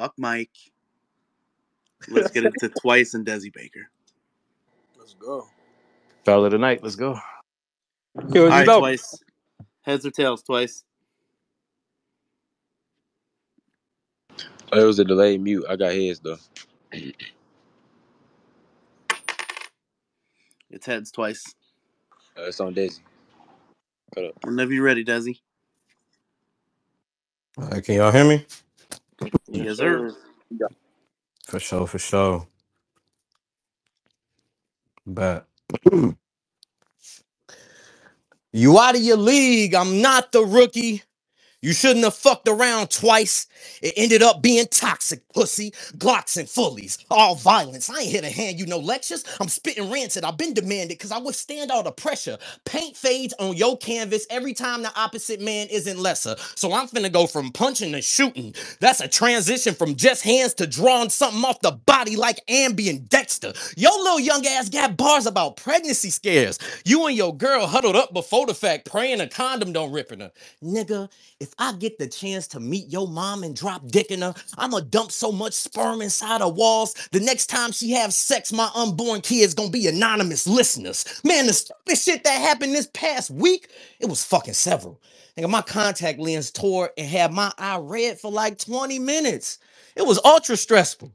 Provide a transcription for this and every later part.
Fuck Mike. Let's get into twice and Desi Baker. Let's go. Foul of the night. Let's go. All right, twice. Heads or tails, twice. Oh, it was a delayed mute. I got heads though. It's heads twice. Uh, it's on Desi. Cut up. Whenever you're ready, Desi. Uh, can y'all hear me? Yes, sir. For sure, for sure. But you out of your league. I'm not the rookie. You shouldn't have fucked around twice. It ended up being toxic, pussy, Glocks and fullies, all violence. I ain't here to hand you no lectures. I'm spitting rancid. I've been demanded because I withstand all the pressure. Paint fades on your canvas every time the opposite man isn't lesser. So I'm finna go from punching to shooting. That's a transition from just hands to drawing something off the body like Ambi and Dexter. Your little young ass got bars about pregnancy scares. You and your girl huddled up before the fact, praying a condom don't rip in her. Nigga, if I get the chance to meet your mom and drop dick in her, I'ma dump so much sperm inside her walls. The next time she have sex, my unborn kid's gonna be anonymous listeners. Man, the stupid shit that happened this past week, it was fucking several. Nigga, my contact lens tore and had my eye red for like 20 minutes. It was ultra stressful.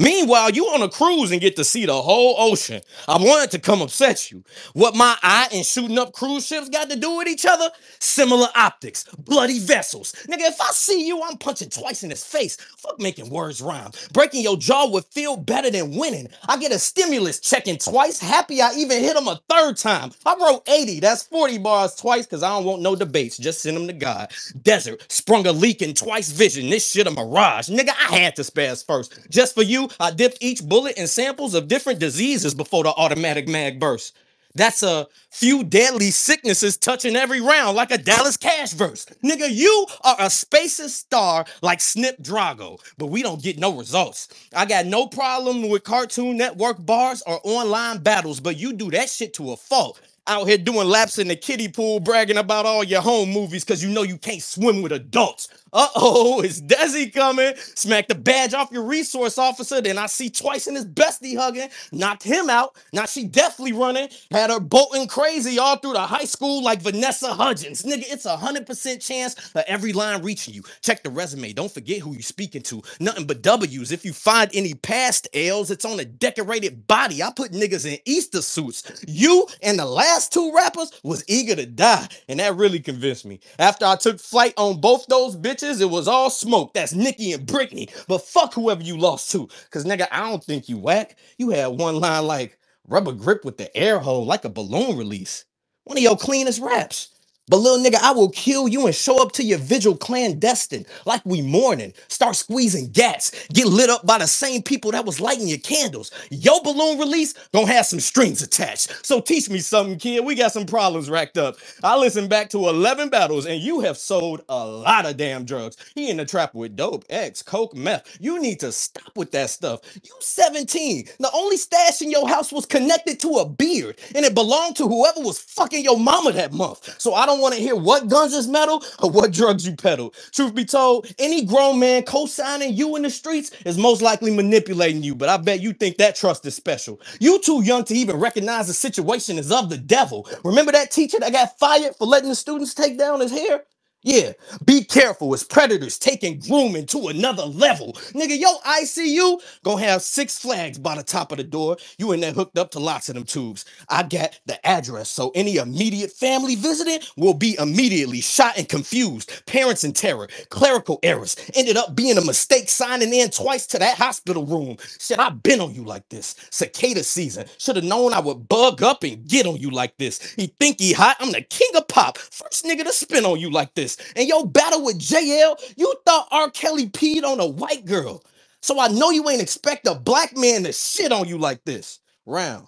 Meanwhile, you on a cruise and get to see the whole ocean. I wanted to come upset you. What my eye and shooting up cruise ships got to do with each other? Similar optics, bloody vessels. Nigga, if I see you, I'm punching twice in his face. Fuck making words rhyme. Breaking your jaw would feel better than winning. I get a stimulus checking twice. Happy I even hit him a third time. I wrote 80. That's 40 bars twice because I don't want no debates. Just send them to God. Desert sprung a leak in twice vision. This shit a mirage. Nigga, I had to spaz first. Just for you, I dipped each bullet in samples of different diseases before the automatic mag burst. That's a few deadly sicknesses touching every round like a Dallas Cash verse. Nigga, you are a spaces star like Snip Drago, but we don't get no results. I got no problem with Cartoon Network bars or online battles, but you do that shit to a fault. Out here doing laps in the kiddie pool, bragging about all your home movies because you know you can't swim with adults. Uh oh, is Desi coming? Smack the badge off your resource officer. Then I see twice in his bestie hugging. Knocked him out. Now she definitely running. Had her bolting crazy all through the high school like Vanessa Hudgens. Nigga, it's a 100% chance of every line reaching you. Check the resume. Don't forget who you speaking to. Nothing but W's. If you find any past L's, it's on a decorated body. I put niggas in Easter suits. You and the last two rappers was eager to die. And that really convinced me. After I took flight on both those bitches, it was all smoke. That's Nicki and Britney. But fuck whoever you lost to. Cause nigga, I don't think you whack. You had one line like rubber grip with the air hole like a balloon release. One of your cleanest raps. But little nigga, I will kill you and show up to your vigil clandestine like we mourning. Start squeezing gats. Get lit up by the same people that was lighting your candles. Your balloon release gonna have some strings attached. So teach me something, kid. We got some problems racked up. I listened back to 11 battles and you have sold a lot of damn drugs. He in the trap with dope, X, coke, meth. You need to stop with that stuff. You 17. The only stash in your house was connected to a beard and it belonged to whoever was fucking your mama that month. So I don't want to hear what guns is metal or what drugs you peddle. Truth be told, any grown man co-signing you in the streets is most likely manipulating you, but I bet you think that trust is special. You too young to even recognize the situation is of the devil. Remember that teacher that got fired for letting the students take down his hair? Yeah, be careful. It's predators taking grooming to another level. Nigga, yo, ICU gonna have six flags by the top of the door. You in there hooked up to lots of them tubes. I got the address, so any immediate family visiting will be immediately shot and confused. Parents in terror, clerical errors. Ended up being a mistake signing in twice to that hospital room. Shit, I've been on you like this. Cicada season. Should have known I would bug up and get on you like this. He think he hot. I'm the king of pop. First nigga to spin on you like this. And your battle with JL, you thought R. Kelly peed on a white girl. So I know you ain't expect a black man to shit on you like this. Round.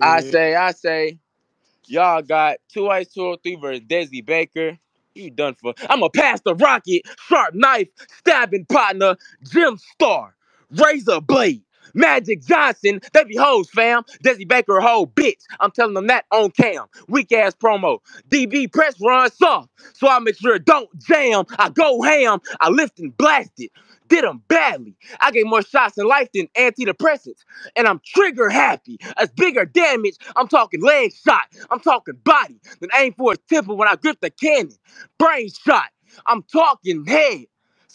I say, I say, y'all got two ice two oh three versus Desi Baker. You done for? I'ma pass the rocket, sharp knife, stabbing partner, Jim Star, razor blade. Magic Johnson, they be hoes, fam. Desi Baker a whole bitch. I'm telling them that on cam. Weak ass promo. DB press run soft. So I make sure it don't jam. I go ham. I lift and blast it. Did them badly. I get more shots in life than antidepressants. And I'm trigger happy. As bigger damage, I'm talking leg shot. I'm talking body. Then aim for a temple when I grip the cannon. Brain shot. I'm talking head.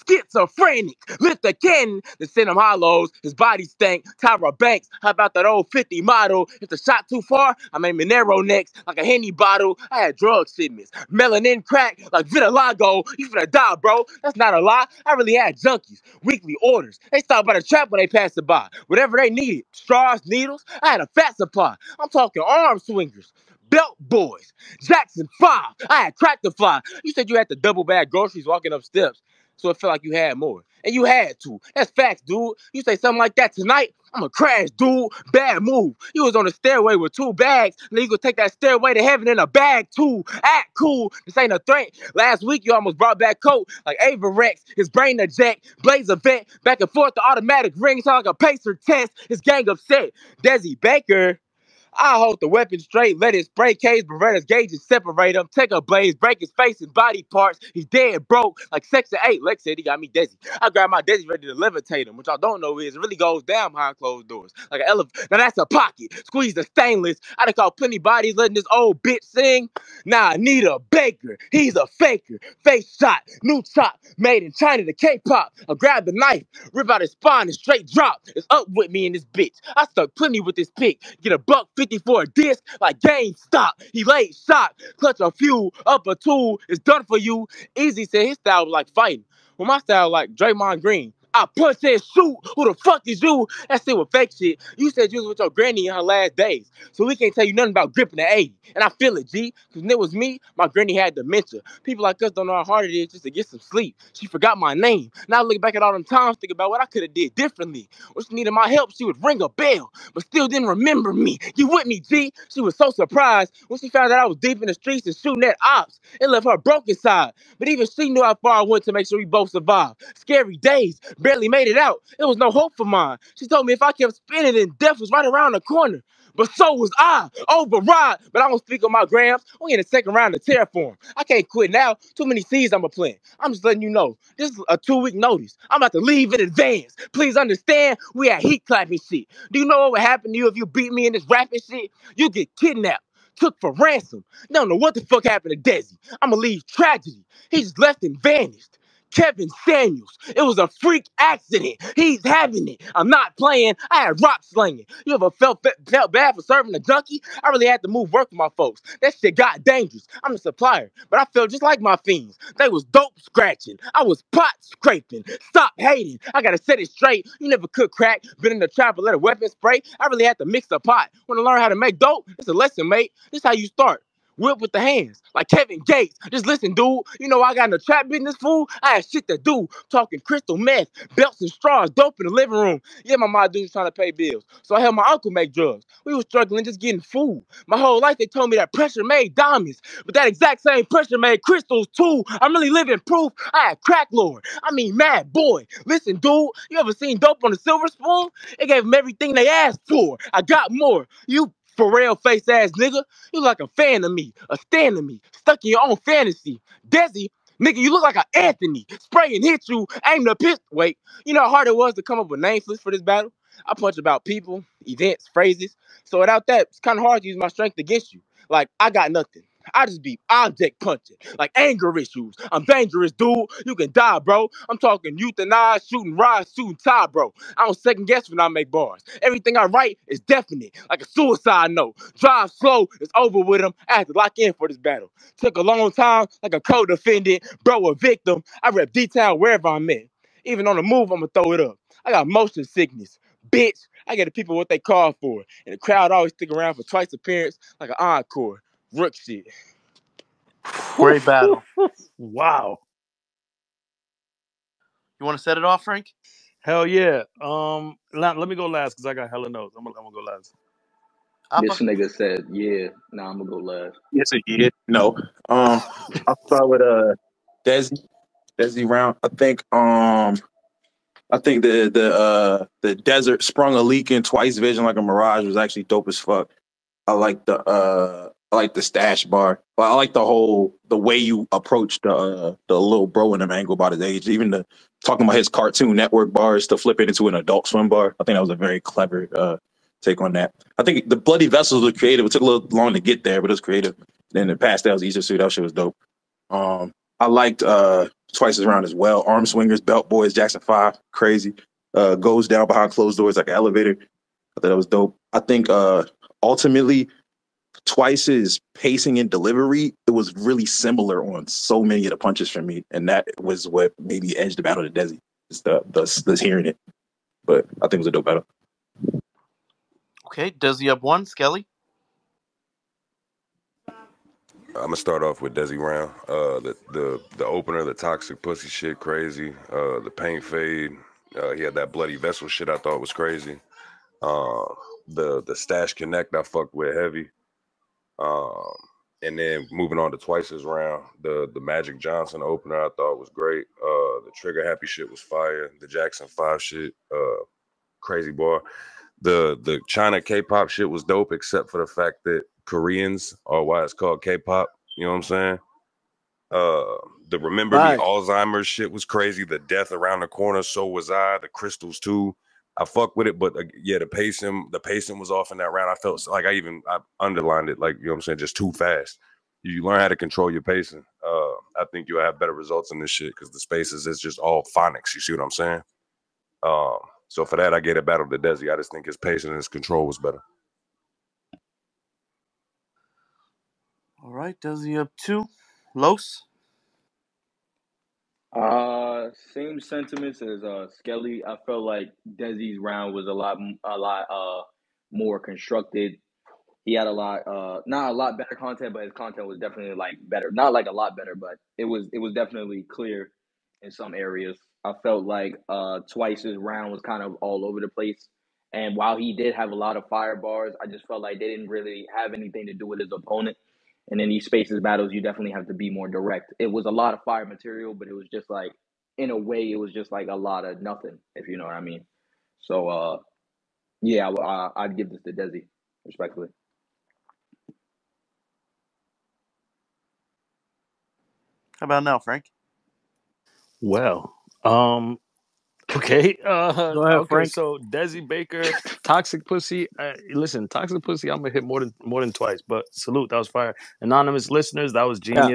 Schizophrenic. The cannon, then send him hollows. His body stank. Tyra Banks. How about that old 50 model? If the shot too far, I'm made Monero next. Like a Henny bottle. I had drug shipments. Melanin crack like Vitiligo. You finna die, bro. That's not a lie. I really had junkies. Weekly orders. They stopped by the trap when they passed it by. Whatever they needed. Straws, needles. I had a fat supply. I'm talking arm swingers. Belt boys. Jackson 5. I had crack tractor fly. You said you had to double bag groceries walking up steps. So it felt like you had more. And you had to. That's facts, dude. You say something like that tonight, I'm a crash, dude. Bad move. You was on the stairway with two bags, then you could take that stairway to heaven in a bag too. Act cool. This ain't a threat. Last week you almost brought back Coat like Avirex. His brain a jack. Blaze a vet. Back and forth the automatic ring. Sound like a pacer test. His gang upset. Desi Baker. I hold the weapon straight, let it spray case, Beretta's gauges separate him, take a blaze, break his face and body parts. He's dead broke, like section 8. Lex said he got me dizzy. I grab my dizzy ready to levitate him, which I don't know is it really goes down behind closed doors. Like an elevator. Now that's a pocket. Squeeze the stainless. I done caught plenty bodies letting this old bitch sing. Now I need a baker. He's a faker. Face shot, new chop, made in China to K-pop. I grab the knife, rip out his spine and straight drop. It's up with me in this bitch. I stuck plenty with this pick. Get a buck 50 for a disc like GameStop. He laid shot, clutch a few, up a two, it's done for you. Easy said his style was like fighting. Well, my style like Draymond Green. I punch and shoot. Who the fuck is you? That shit was fake shit. You said you was with your granny in her last days. So we can't tell you nothing about gripping the 80. And I feel it, G. Because when it was me, my granny had dementia. People like us don't know how hard it is just to get some sleep. She forgot my name. Now looking back at all them times, think about what I could have did differently. When she needed my help, she would ring a bell, but still didn't remember me. You with me, G? She was so surprised when she found out I was deep in the streets and shooting at ops. It left her broken side. But even she knew how far I went to make sure we both survived. Scary days, barely made it out. It was no hope for mine. She told me if I kept spinning, then death was right around the corner. But so was I. Override. But I don't speak on my grams. We in the second round of Terraform. I can't quit now. Too many seeds I'm a plant. I'm just letting you know. This is a two-week notice. I'm about to leave in advance. Please understand, we at heat clapping shit. Do you know what would happen to you if you beat me in this rapping shit? You get kidnapped. Took for ransom. Don't know what the fuck happened to Desi. I'ma leave tragedy. He just left and vanished. Kevin Samuels. It was a freak accident. He's having it. I'm not playing. I had rock slinging. You ever felt felt bad for serving a junkie? I really had to move work with my folks. That shit got dangerous. I'm a supplier, but I felt just like my fiends. They was dope scratching. I was pot scraping. Stop hating. I gotta set it straight. You never could crack. Been in the trap let a weapon spray. I really had to mix the pot. Want to learn how to make dope? It's a lesson, mate. This how you start. Whip with the hands, like Kevin Gates. Just listen, dude. You know I got in the trap business, fool. I had shit to do. Talking crystal meth, belts and straws, dope in the living room. Yeah, my mom dude was trying to pay bills, so I helped my uncle make drugs. We was struggling just getting food. My whole life they told me that pressure made diamonds, but that exact same pressure made crystals too. I'm really living proof. I had crack lord. I mean, mad boy. Listen, dude. You ever seen dope on a silver spoon? It gave them everything they asked for. I got more. You Pharrell face ass nigga. You like a fan of me, a stand of me, stuck in your own fantasy. Desi, nigga, you look like an Anthony. Spray and hit you, aim the pistol. Wait, you know how hard it was to come up with names for this battle? I punch about people, events, phrases. So without that, it's kind of hard to use my strength against you. Like, I got nothing. I just be object punching, like anger issues. I'm dangerous, dude. You can die, bro. I'm talking euthanize, shooting rods, shooting tie, bro. I don't second guess when I make bars. Everything I write is definite, like a suicide note. Drive slow, it's over with him. I had to lock in for this battle. Took a long time, like a co-defendant, bro, a victim. I rep detail wherever I'm at. Even on the move, I'ma throw it up. I got motion sickness. Bitch, I get the people what they call for. And the crowd always stick around for twice appearance like an encore. Rook shit. Great battle. wow. You want to set it off, Frank? Hell yeah. Um, la- let me go last because I got hella notes. I'm gonna, I'm gonna go last. I'll This nigga said, yeah. Nah, I'm gonna go last. Yes, it did. No. Um, I'll start with uh Desi. Desi round. I think um I think the the uh the desert sprung a leak in twice vision like a mirage was actually dope as fuck. I like the uh I like the stash bar. I like the whole the way you approach the uh, the little bro in them angle about his age. Even the talking about his Cartoon Network bars to flip it into an Adult Swim bar. I think that was a very clever uh, take on that. I think the Bloody Vessels was creative. It took a little long to get there, but it was creative. Then the pastels, easier to That shit was dope. Um, I liked uh, Twice as Round as well. Arm Swingers, Belt Boys, Jackson Five, crazy. Uh, goes down behind closed doors like an elevator. I thought that was dope. I think uh, ultimately Twice's pacing and delivery, it was really similar on so many of the punches for me, and that was what maybe edged the battle to Desi. It's the the, the hearing it, but I think it was a dope battle. Okay, Desi up one, Skelly. I'm gonna start off with Desi Round. Uh, the the the opener, the toxic pussy shit, crazy. Uh, the paint fade. Uh, he had that bloody vessel shit. I thought was crazy. Uh, the the stash connect I fucked with heavy. Um, and then moving on to twice as round, the the Magic Johnson opener I thought was great. Uh, the Trigger Happy shit was fire. The Jackson Five shit, uh, crazy boy. The the China K-pop shit was dope, except for the fact that Koreans are why it's called K-pop. You know what I'm saying? Uh, the Remember Right. Me Alzheimer's shit was crazy. The Death Around the Corner, so was I. The Crystals too. I fuck with it, but uh, yeah, the pacing, the pacing was off in that round. I felt like I even I underlined it, like you know what I'm saying, just too fast. You learn how to control your pacing. Uh, I think you'll have better results in this shit because the spaces is just all phonics. You see what I'm saying? Um, so for that, I get a battle to Desi. I just think his pacing and his control was better. All right, Desi up two. Los. Uh, same sentiments as uh Skelly. I felt like Desi's round was a lot, a lot uh more constructed. He had a lot, uh, not a lot better content, but his content was definitely like better. Not like a lot better, but it was it was definitely clear in some areas. I felt like uh Twice's round was kind of all over the place. And while he did have a lot of fire bars, I just felt like they didn't really have anything to do with his opponent. And in these spaces battles, you definitely have to be more direct. It was a lot of fire material, but it was just like, in a way, it was just like a lot of nothing, if you know what I mean. So, uh, yeah, I, I, I'd give this to Desi, respectfully. How about now, Frank? Well, um, okay. Uh, Go ahead, okay. Frank. So Desi Baker, toxic pussy. Uh, listen, toxic pussy. I'm gonna hit more than more than twice. But salute, that was fire. Anonymous listeners, that was Yeah.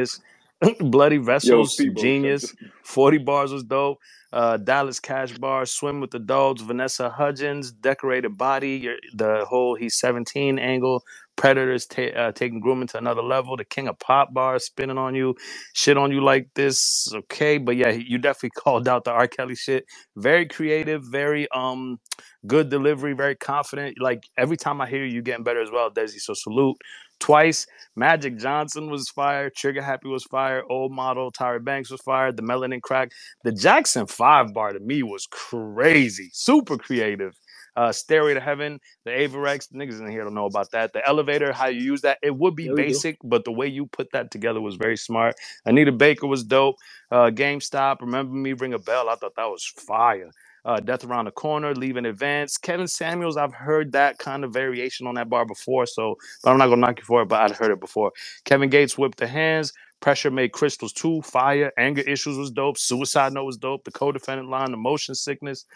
Bloody Yo, vessels, Speedboat, genius. Forty bars was dope. Uh, Dallas Cash Bar, Swim with the Dogs, Vanessa Hudgens, Decorated Body, your, the whole He's 17 angle, Predators ta- uh, taking grooming to another level, the King of Pop Bar spinning on you, shit on you like this, okay. But yeah, you definitely called out the R. Kelly shit. Very creative, very um good delivery, very confident. Like every time I hear you, you getting better as well, Desi. So salute. Twice, Magic Johnson was fired. Trigger Happy was fired. Old Model, Tyra Banks was fired. the Melanin Crack. The Jackson 5 bar to me was crazy, super creative. Uh, Stairway to Heaven, the Avirex, the niggas in here don't know about that. The elevator, how you use that, it would be Yeah, we do. basic, but the way you put that together was very smart. Anita Baker was dope. Uh, GameStop, Remember Me, Ring a Bell. I thought that was fire. Uh, Death Around the Corner, Leave in Advance. Kevin Samuels, I've heard that kind of variation on that bar before, so but I'm not gonna knock you for it, but I'd heard it before. Kevin Gates whipped the hands. Pressure made crystals too. Fire. Anger issues was dope. Suicide note was dope. The co-defendant line, the motion sickness.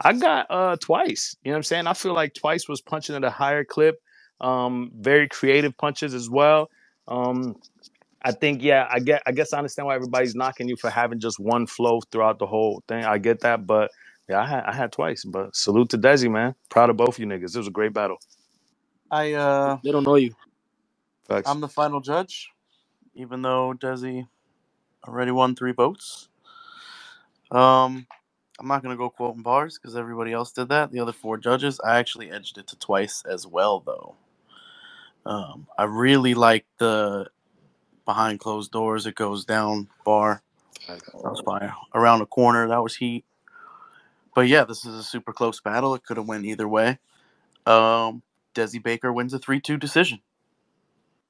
I got uh twice. You know what I'm saying? I feel like twice was punching at a higher clip. Um, very creative punches as well. Um, I think yeah, I get I guess I understand why everybody's knocking you for having just one flow throughout the whole thing. I get that, but yeah, I had I had twice. But salute to Desi, man. Proud of both of you niggas. It was a great battle. I uh, They don't know you. Facts. I'm the final judge, even though Desi already won three votes. Um, I'm not gonna go quoting bars because everybody else did that. The other four judges, I actually edged it to twice as well, though. Um, I really like the behind closed doors. It goes down bar. That was fire. Around the corner, that was heat. But yeah, this is a super close battle. It could have went either way. Um, Desi Baker wins a three-two decision.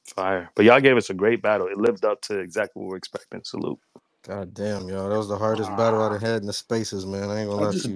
Fire. But y'all gave us a great battle. It lived up to exactly what we're expecting. Salute. God damn, y'all. That was the hardest battle I'd have had in the spaces, man. I ain't gonna I lie just to you.